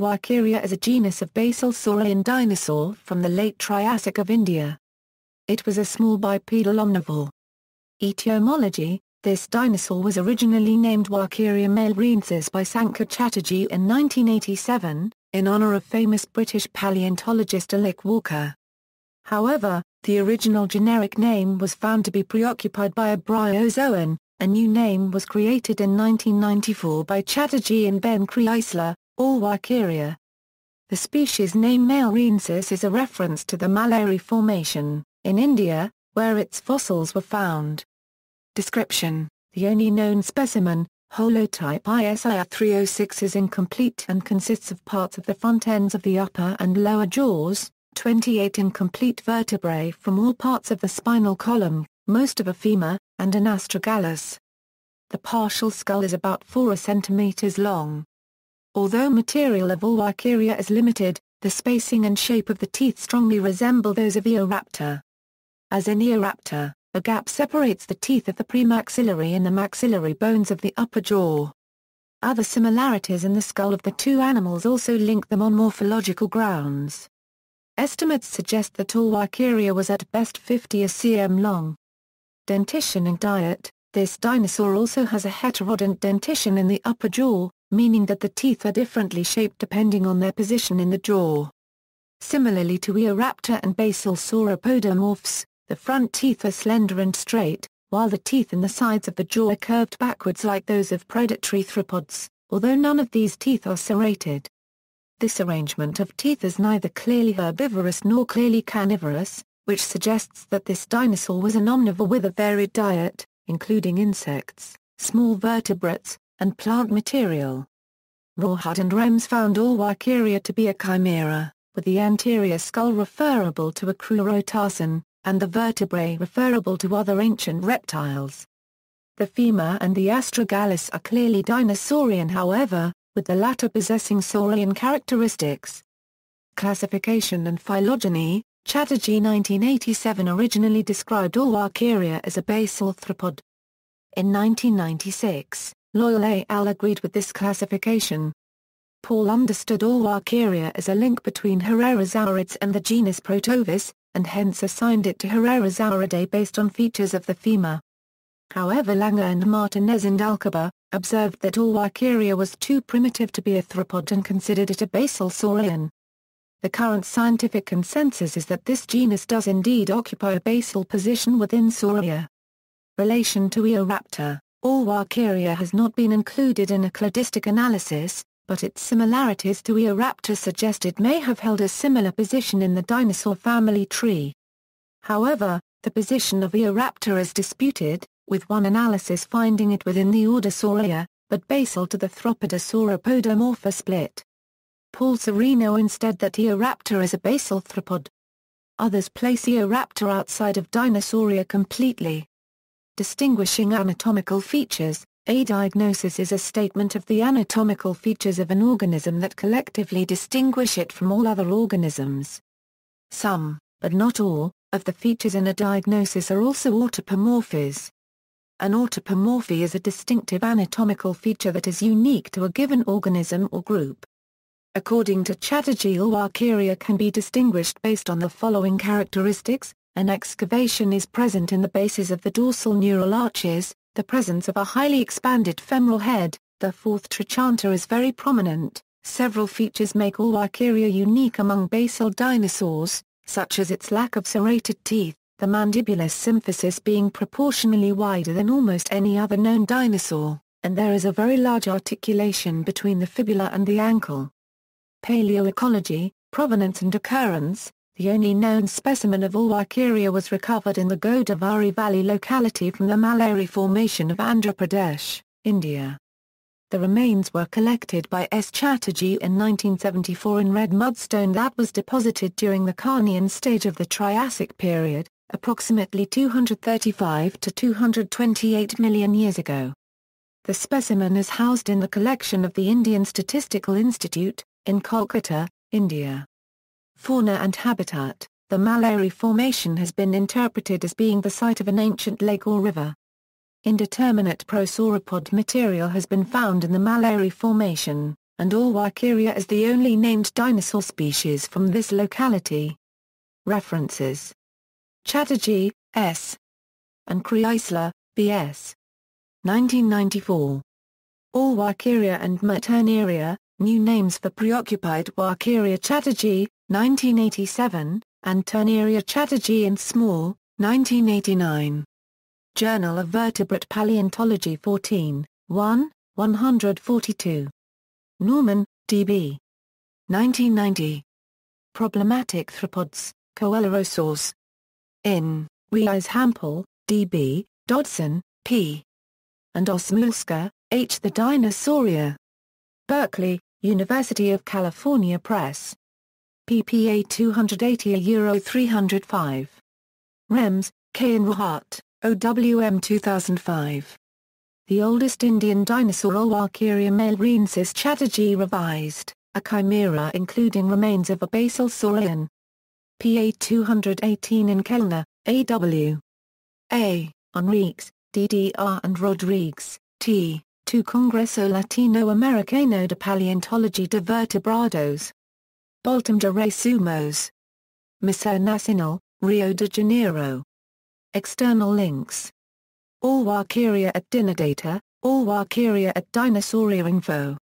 Alwalkeria is a genus of basal saurischian dinosaur from the late Triassic of India. It was a small bipedal omnivore. Etymology This dinosaur was originally named Walkeria maleriensis by Sankar Chatterjee in 1987, in honor of famous British paleontologist Alick Walker. However, the original generic name was found to be preoccupied by a bryozoan, a new name was created in 1994 by Chatterjee and Ben Creisler, Alwalkeria. The species name maleriensis is a reference to the Maleri Formation, in India, where its fossils were found. Description The only known specimen, holotype ISIR 306 is incomplete and consists of parts of the front ends of the upper and lower jaws, 28 incomplete vertebrae from all parts of the spinal column, most of a femur, and an astragalus. The partial skull is about 4 cm long. Although material of Alwalkeria is limited, the spacing and shape of the teeth strongly resemble those of Eoraptor. As in Eoraptor, a gap separates the teeth of the premaxillary and the maxillary bones of the upper jaw. Other similarities in the skull of the two animals also link them on morphological grounds. Estimates suggest that Alwalkeria was at best 50 cm long. Dentition and diet This dinosaur also has a heterodont dentition in the upper jaw, meaning that the teeth are differently shaped depending on their position in the jaw. Similarly to Eoraptor and basal sauropodomorphs, the front teeth are slender and straight, while the teeth in the sides of the jaw are curved backwards like those of predatory theropods, although none of these teeth are serrated. This arrangement of teeth is neither clearly herbivorous nor clearly carnivorous, which suggests that this dinosaur was an omnivore with a varied diet, including insects, small vertebrates, and plant material. Rauhut and Remes found Alwalkeria to be a chimera, with the anterior skull referable to a crurotarsan, and the vertebrae referable to other ancient reptiles. The femur and the astragalus are clearly dinosaurian however, with the latter possessing saurischian characteristics. Classification and phylogeny Chatterjee 1987 originally described Alwalkeria as a basal theropod. In 1996, Loyal al. agreed with this classification. Paul understood Alwalkeria as a link between Herrerasaurids and the genus Protoavis, and hence assigned it to Herrerasauridae based on features of the femur. However Langer and Martinez and Alcober, observed that Alwalkeria was too primitive to be a theropod and considered it a basal saurischian. The current scientific consensus is that this genus does indeed occupy a basal position within Saurischia. Relation to Eoraptor Alwalkeria has not been included in a cladistic analysis, but its similarities to Eoraptor suggest it may have held a similar position in the dinosaur family tree. However, the position of Eoraptor is disputed, with one analysis finding it within the order Saurischia, but basal to the Theropoda sauropodomorpha split. Paul Sereno instead that Eoraptor is a basal theropod. Others place Eoraptor outside of Dinosauria completely. Distinguishing anatomical features A diagnosis is a statement of the anatomical features of an organism that collectively distinguish it from all other organisms. Some, but not all, of the features in a diagnosis are also autapomorphies. An autapomorphy is a distinctive anatomical feature that is unique to a given organism or group. According to Chatterjee Alwalkeria can be distinguished based on the following characteristics, an excavation is present in the bases of the dorsal neural arches, the presence of a highly expanded femoral head, the fourth trochanter is very prominent. Several features make Alwalkeria unique among basal dinosaurs, such as its lack of serrated teeth, the mandibular symphysis being proportionally wider than almost any other known dinosaur, and there is a very large articulation between the fibula and the ankle. Paleoecology, provenance and occurrence, the only known specimen of Alwalkeria was recovered in the Godavari Valley locality from the Maleri Formation of Andhra Pradesh, India. The remains were collected by S. Chatterjee in 1974 in red mudstone that was deposited during the Carnian stage of the Triassic period, approximately 235 to 228 million years ago. The specimen is housed in the collection of the Indian Statistical Institute, in Kolkata, India. Fauna and habitat The Maleri Formation has been interpreted as being the site of an ancient lake or river. Indeterminate prosauropod material has been found in the Maleri Formation, and Alwalkeria is the only named dinosaur species from this locality. References Chatterjee, S. and Creisler, B.S. 1994. Alwalkeria and Meterneria, New Names for Preoccupied Walkeria Chatterjee, 1987, and Chatterjee and Small, 1989. Journal of Vertebrate Paleontology 14, 1, 142. Norman, D.B. 1990. Problematic Theropods, Coelurosaurs. In, Weishampel, D.B., Dodson, P. and Osmulska, H. The Dinosauria. Berkeley, University of California Press. PPA 280 Euro 305. Remes, K. and Rauhut, OWM 2005. The oldest Indian dinosaur Alwalkeria maleriensis chatterjee revised, a chimera including remains of a basal saurischian. PA 218 in Kellner, A.W. A. Enriques, DDR and Rodrigues, T. To Congreso Latinoamericano de Paleontology de Vertebrados. Baltimore Sumos. Museo Nacional, Rio de Janeiro. External links Alwalkeria at Dinodata, Alwalkeria at Dinosauria Info